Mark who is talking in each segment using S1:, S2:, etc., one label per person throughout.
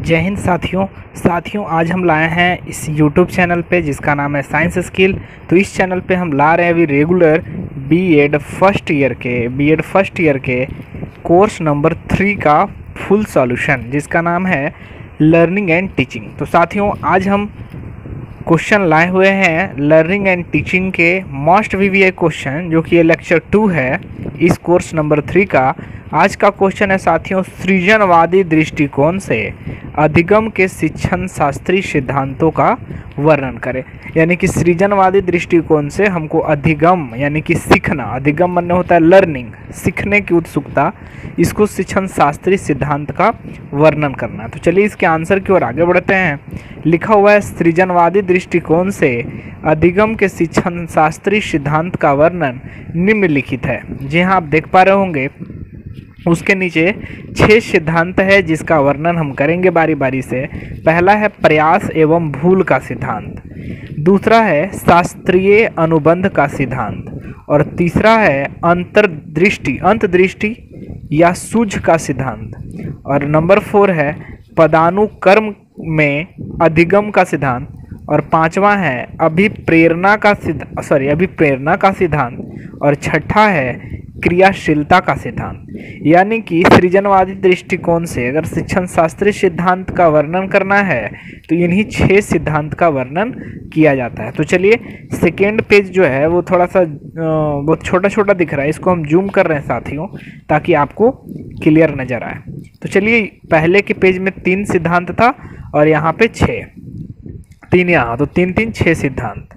S1: जय हिंद साथियों। साथियों, आज हम लाए हैं इस YouTube चैनल पे जिसका नाम है साइंस स्किल तो इस चैनल पे हम ला रहे हैं अभी रेगुलर बीएड फ़र्स्ट ईयर के बीएड फ़र्स्ट ईयर के कोर्स नंबर थ्री का फुल सॉल्यूशन जिसका नाम है लर्निंग एंड टीचिंग तो साथियों, आज हम क्वेश्चन लाए हुए हैं लर्निंग एंड टीचिंग के मोस्ट वी क्वेश्चन जो कि ये लेक्चर टू है, इस कोर्स नंबर थ्री का। आज का क्वेश्चन है साथियों, सृजनवादी दृष्टिकोण से अधिगम के शिक्षण शास्त्रीय सिद्धांतों का वर्णन करें। यानी कि सृजनवादी दृष्टिकोण से हमको अधिगम, यानी कि सीखना। अधिगम मान्य होता है लर्निंग सीखने की उत्सुकता। इसको शिक्षण शास्त्रीय सिद्धांत का वर्णन करना है। तो चलिए इसके आंसर की ओर आगे बढ़ते हैं। लिखा हुआ है, सृजनवादी दृष्टिकोण से अधिगम के शिक्षण शास्त्रीय सिद्धांत का वर्णन निम्नलिखित है। जी हाँ आप देख पा रहे होंगे। उसके नीचे छह सिद्धांत है जिसका वर्णन हम करेंगे बारी बारी से। पहला है प्रयास एवं भूल का सिद्धांत। दूसरा है शास्त्रीय अनुबंध का सिद्धांत। और तीसरा है अंतर्दृष्टि अंतदृष्टि या सूझ का सिद्धांत। और नंबर फोर है पदानुकर्म में अधिगम का सिद्धांत। और पांचवा है अभिप्रेरणा का सिद्ध, सॉरी, अभिप्रेरणा का सिद्धांत। और छठा है क्रियाशीलता का सिद्धांत। यानी कि सृजनवादी दृष्टिकोण से अगर शिक्षण शास्त्रीय सिद्धांत का वर्णन करना है तो इन्हीं छह सिद्धांत का वर्णन किया जाता है। तो चलिए सेकेंड पेज जो है, वो थोड़ा सा बहुत छोटा छोटा दिख रहा है। इसको हम जूम कर रहे हैं साथियों, ताकि आपको क्लियर नज़र आए। तो चलिए, पहले के पेज में तीन सिद्धांत था, और यहाँ पे छः तीन यहाँ तो तीन तीन छः सिद्धांत।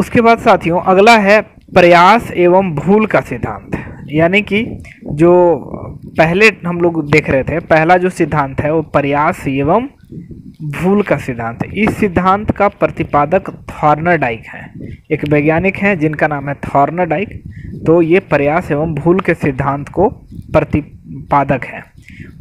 S1: उसके बाद साथियों, अगला है प्रयास एवं भूल का सिद्धांत। यानी कि जो पहले हम लोग देख रहे थे, पहला जो सिद्धांत है वो प्रयास एवं भूल का सिद्धांत। इस सिद्धांत का प्रतिपादक थॉर्नरडाइक है। एक वैज्ञानिक हैं जिनका नाम है थॉर्नरडाइक तो ये प्रयास एवं भूल के सिद्धांत को प्रतिपादक है।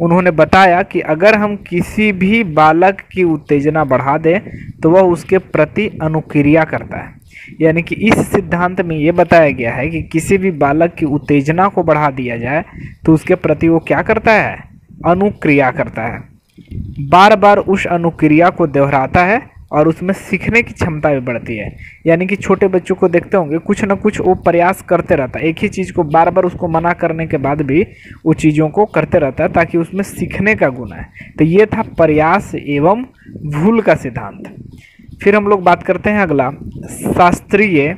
S1: उन्होंने बताया कि अगर हम किसी भी बालक की उत्तेजना बढ़ा दें तो वह उसके प्रति अनुक्रिया करता है। यानी कि इस सिद्धांत में ये बताया गया है कि किसी भी बालक की उत्तेजना को बढ़ा दिया जाए तो उसके प्रति वो क्या करता है? अनुक्रिया करता है। बार बार उस अनुक्रिया को दोहराता है और उसमें सीखने की क्षमता भी बढ़ती है। यानी कि छोटे बच्चों को देखते होंगे, कुछ ना कुछ वो प्रयास करते रहता है। एक ही चीज़ को बार बार उसको मना करने के बाद भी वो चीज़ों को करते रहता है, ताकि उसमें सीखने का गुण है। तो ये था प्रयास एवं भूल का सिद्धांत। फिर हम लोग बात करते हैं अगला। शास्त्रीय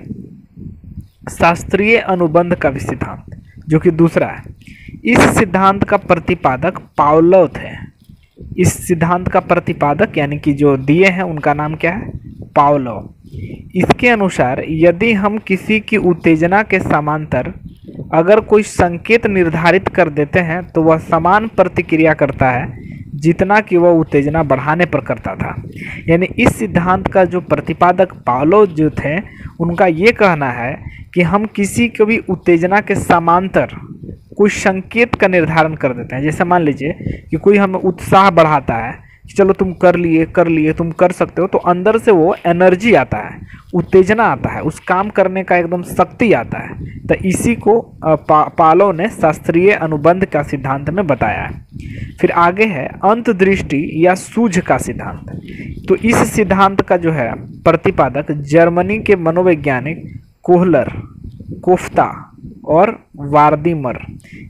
S1: शास्त्रीय अनुबंध का भी सिद्धांत, जो कि दूसरा है। इस सिद्धांत का प्रतिपादक पावलोथ है। इस सिद्धांत का प्रतिपादक, यानी कि जो दिए हैं, उनका नाम क्या है? पावलो। इसके अनुसार, यदि हम किसी की उत्तेजना के समांतर अगर कोई संकेत निर्धारित कर देते हैं तो वह समान प्रतिक्रिया करता है जितना कि वह उत्तेजना बढ़ाने पर करता था। यानी इस सिद्धांत का जो प्रतिपादक पालो जो थे उनका ये कहना है कि हम किसी को भी उत्तेजना के समांतर कुछ संकेत का निर्धारण कर देते हैं। जैसे मान लीजिए कि कोई हमें उत्साह बढ़ाता है कि चलो तुम कर लिए कर लिए तुम कर सकते हो तो अंदर से वो एनर्जी आता है उत्तेजना आता है उस काम करने का एकदम शक्ति आता है। तो इसी को पा, पालो ने शास्त्रीय अनुबंध का सिद्धांत में बताया है। फिर आगे है अंतदृष्टि या सूझ का सिद्धांत। तो इस सिद्धांत का जो है प्रतिपादक जर्मनी के मनोवैज्ञानिक कोहलर कोफ्ता और वार्दीमर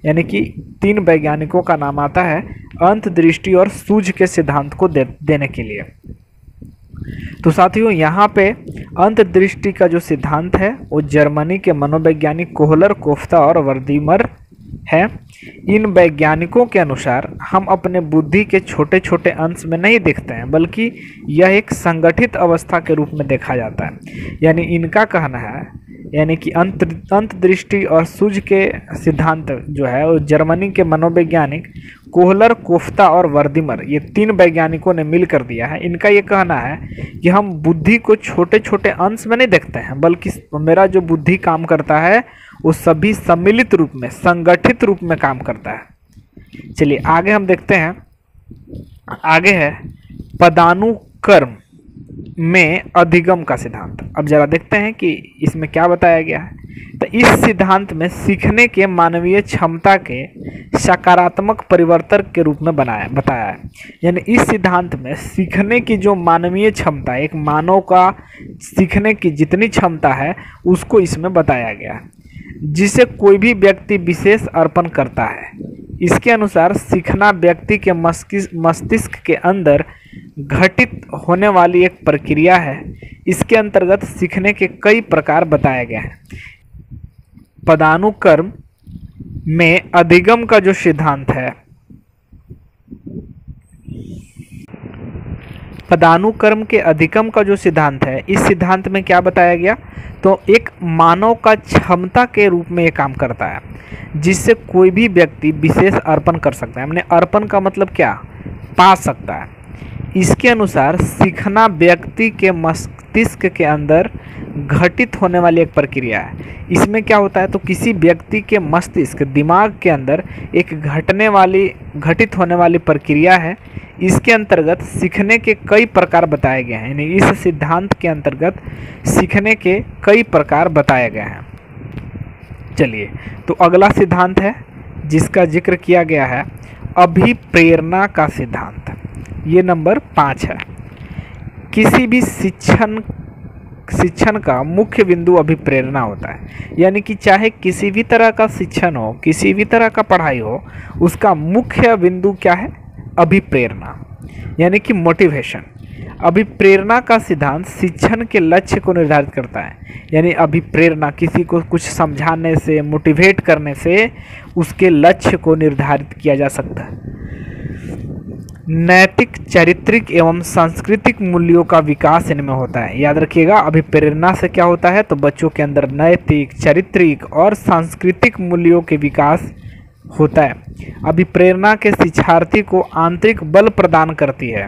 S1: यानी कि तीन वैज्ञानिकों का नाम आता है अंतदृष्टि और सूझ के सिद्धांत को दे, देने के लिए। तो साथियों यहाँ पे अंतदृष्टि का जो सिद्धांत है वो जर्मनी के मनोवैज्ञानिक कोहलर कोफ्ता और वर्दीमर है। इन वैज्ञानिकों के अनुसार हम अपने बुद्धि के छोटे छोटे अंश में नहीं देखते हैं, बल्कि यह एक संगठित अवस्था के रूप में देखा जाता है। यानी इनका कहना है, यानी कि अंत अंत दृष्टि और सूझ के सिद्धांत जो है, वो जर्मनी के मनोवैज्ञानिक कोहलर, कोफ्ता और वर्दिमर, ये तीन वैज्ञानिकों ने मिल कर दिया है। इनका ये कहना है कि हम बुद्धि को छोटे छोटे अंश में नहीं देखते हैं, बल्कि मेरा जो बुद्धि काम करता है, वो सभी सम्मिलित रूप में, संगठित रूप में काम करता है। चलिए, आगे हम देखते हैं। आगे है, पदानुकर्म। में अधिगम का सिद्धांत। अब जरा देखते हैं कि इसमें क्या बताया गया है। तो इस सिद्धांत में सीखने के मानवीय क्षमता के सकारात्मक परिवर्तन के रूप में बनाया, बताया है। यानी इस सिद्धांत में सीखने की जो मानवीय क्षमता, एक मानव का सीखने की जितनी क्षमता है, उसको इसमें बताया गया है। जिसे कोई भी व्यक्ति विशेष अर्पण करता है, इसके अनुसार सीखना व्यक्ति के मस्तिष्क के अंदर घटित होने वाली एक प्रक्रिया है। इसके अंतर्गत सीखने के कई प्रकार बताए गए हैं। पदानुक्रम में अधिगम का जो सिद्धांत है, पदानुक्रम के अधिगम का जो सिद्धांत है, इस सिद्धांत में क्या बताया गया? तो एक मानव का क्षमता के रूप में ये काम करता है, जिससे कोई भी व्यक्ति विशेष अर्पण कर सकता है। मैंने अर्पण का मतलब क्या? पा सकता है। इसके अनुसार सीखना व्यक्ति के मस्तिष्क के अंदर घटित होने वाली एक प्रक्रिया है। इसमें क्या होता है? तो किसी व्यक्ति के मस्तिष्क, दिमाग के अंदर एक घटने वाली, घटित होने वाली प्रक्रिया है। इसके अंतर्गत सीखने के कई प्रकार बताए गए हैं। यानी इस सिद्धांत के अंतर्गत सीखने के कई प्रकार बताए गए हैं। चलिए तो अगला सिद्धांत है, जिसका ज़िक्र किया गया है, अभिप्रेरणा का सिद्धांत। ये नंबर पाँच है। किसी भी शिक्षण शिक्षण का मुख्य बिंदु अभिप्रेरणा होता है। यानी कि चाहे किसी भी तरह का शिक्षण हो, किसी भी तरह का पढ़ाई हो, उसका मुख्य बिंदु क्या है? अभिप्रेरणा। यानी कि मोटिवेशन अभिप्रेरणा का सिद्धांत शिक्षण के लक्ष्य को निर्धारित करता है। यानी अभिप्रेरणा, किसी को कुछ समझाने से मोटिवेट करने से, उसके लक्ष्य को निर्धारित किया जा सकता है। नैतिक, चारित्रिक एवं सांस्कृतिक मूल्यों का विकास इनमें होता है। याद रखिएगा, अभी प्रेरणा से क्या होता है? तो बच्चों के अंदर नैतिक, चारित्रिक और सांस्कृतिक मूल्यों के विकास होता है। अभी प्रेरणा के शिक्षार्थी को आंतरिक बल प्रदान करती है।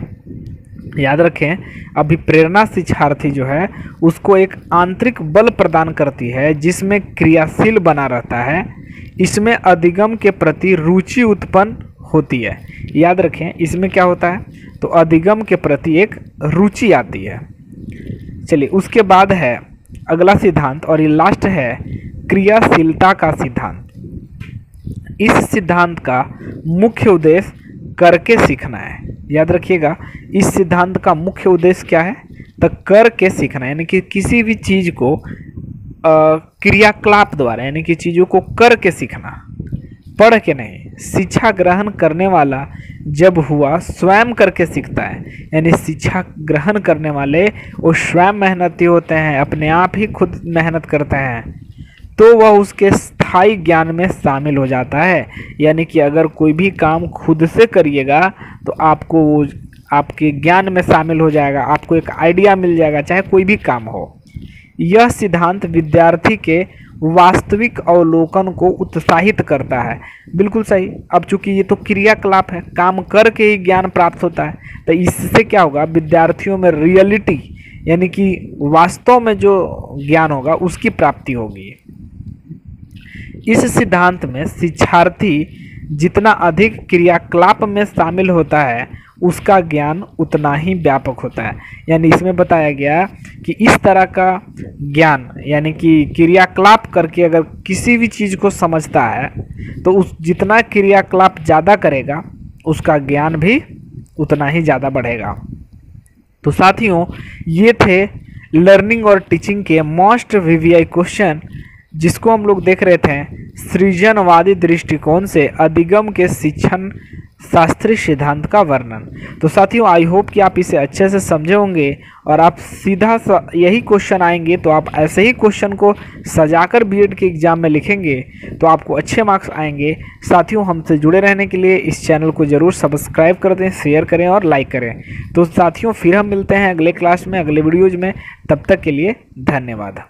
S1: याद रखें, अभी प्रेरणा शिक्षार्थी जो है, उसको एक आंतरिक बल प्रदान करती है, जिसमें क्रियाशील बना रहता है। इसमें अधिगम के प्रति रुचि उत्पन्न होती है। याद रखें, इसमें क्या होता है? तो अधिगम के प्रति एक रुचि आती है। चलिए, उसके बाद है अगला सिद्धांत और ये लास्ट है क्रियाशीलता का सिद्धांत। इस सिद्धांत का मुख्य उद्देश्य करके सीखना है। याद रखिएगा, इस सिद्धांत का मुख्य उद्देश्य क्या है? तो करके सीखना यानी कि किसी भी चीज़ को क्रियाकलाप द्वारा, यानी कि चीज़ों को करके सीखना। पढ़ के नहीं, शिक्षा ग्रहण करने वाला जब हुआ, स्वयं करके सीखता है। यानी शिक्षा ग्रहण करने वाले, वो स्वयं मेहनती होते हैं, अपने आप ही खुद मेहनत करते हैं। तो वह उसके स्थायी ज्ञान में शामिल हो जाता है। यानी कि अगर कोई भी काम खुद से करिएगा तो आपको वो, आपके ज्ञान में शामिल हो जाएगा, आपको एक आइडिया मिल जाएगा, चाहे कोई भी काम हो। यह सिद्धांत विद्यार्थी के वास्तविक अवलोकन को उत्साहित करता है। बिल्कुल सही। अब चूँकि ये तो क्रियाकलाप है, काम करके ही ज्ञान प्राप्त होता है तो इससे क्या होगा? विद्यार्थियों में रियलिटी यानी कि वास्तव में जो ज्ञान होगा, उसकी प्राप्ति होगी। इस सिद्धांत में शिक्षार्थी जितना अधिक क्रियाकलाप में शामिल होता है उसका ज्ञान उतना ही व्यापक होता है। यानी इसमें बताया गया कि इस तरह का ज्ञान, यानी कि क्रियाकलाप करके अगर किसी भी चीज़ को समझता है तो उस जितना क्रियाकलाप ज़्यादा करेगा, उसका ज्ञान भी उतना ही ज़्यादा बढ़ेगा। तो साथियों, ये थे लर्निंग और टीचिंग के मोस्ट वीवीआई क्वेश्चन जिसको हम लोग देख रहे थे, सृजनवादी दृष्टिकोण से अधिगम के शिक्षण शास्त्रीय सिद्धांत का वर्णन। तो साथियों आई होप कि आप इसे अच्छे से समझे होंगे और आप सीधा सा यही क्वेश्चन आएँगे तो आप ऐसे ही क्वेश्चन को सजाकर बीएड के एग्ज़ाम में लिखेंगे तो आपको अच्छे मार्क्स आएँगे। साथियों, हमसे जुड़े रहने के लिए इस चैनल को ज़रूर सब्सक्राइब कर दें शेयर करें और लाइक करें। तो साथियों, फिर हम मिलते हैं अगले क्लास में, अगले वीडियोज़ में। तब तक के लिए धन्यवाद।